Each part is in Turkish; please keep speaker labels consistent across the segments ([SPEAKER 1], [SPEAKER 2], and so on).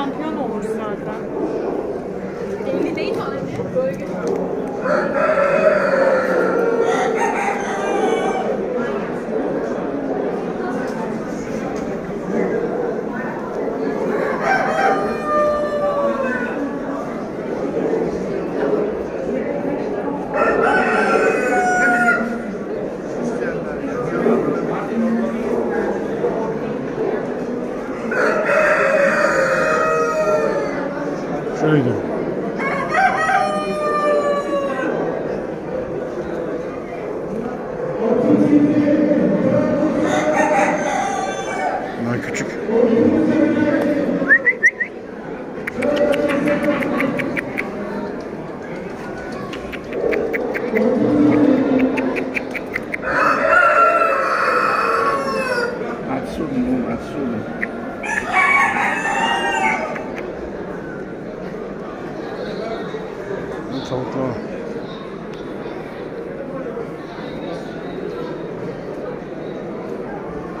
[SPEAKER 1] şampiyon olmuş zaten. 50 değil mi anne? Böyle
[SPEAKER 2] Şöyle gidelim. Bunlar küçük. Oğlum 好的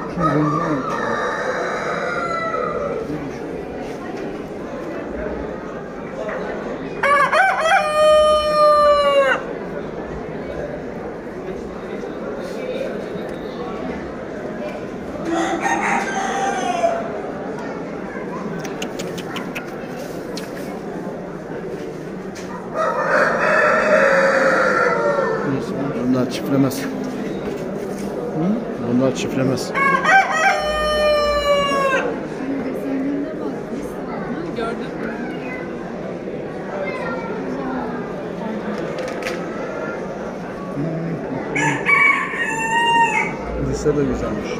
[SPEAKER 2] 听不见 Bunlar çiftlemez. Bunlar çiftlemez. Lise de güzelmiş.